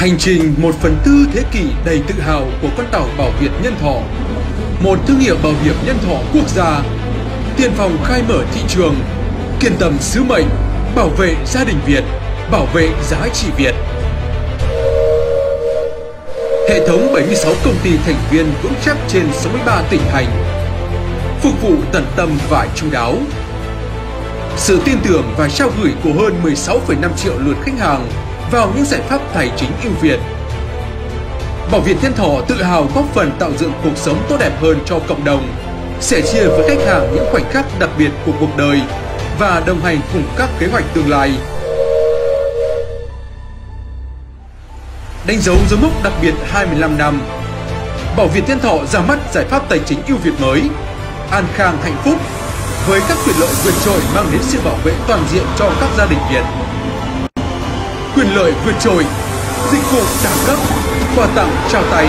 Hành trình một phần tư thế kỷ đầy tự hào của con tàu Bảo Việt Nhân Thọ Một thương hiệu bảo hiểm nhân thọ quốc gia Tiên phòng khai mở thị trường Kiên tầm sứ mệnh Bảo vệ gia đình Việt Bảo vệ giá trị Việt. Hệ thống 76 công ty thành viên vững chắc trên 63 tỉnh thành Phục vụ tận tâm và chú đáo. Sự tin tưởng và trao gửi của hơn 16,5 triệu lượt khách hàng vào những giải pháp tài chính ưu việt. Bảo Việt Thiên Thọ tự hào góp phần tạo dựng cuộc sống tốt đẹp hơn cho cộng đồng, sẻ chia với khách hàng những khoảnh khắc đặc biệt của cuộc đời và đồng hành cùng các kế hoạch tương lai. Đánh dấu dấu mốc đặc biệt 25 năm, Bảo Việt Thiên Thọ ra mắt giải pháp tài chính ưu việt mới, an khang hạnh phúc với các quyền lợi vượt trội mang đến sự bảo vệ toàn diện cho các gia đình Việt quyền lợi vượt trội, dịch vụ đẳng cấp, quà tặng trao tay,